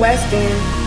West End,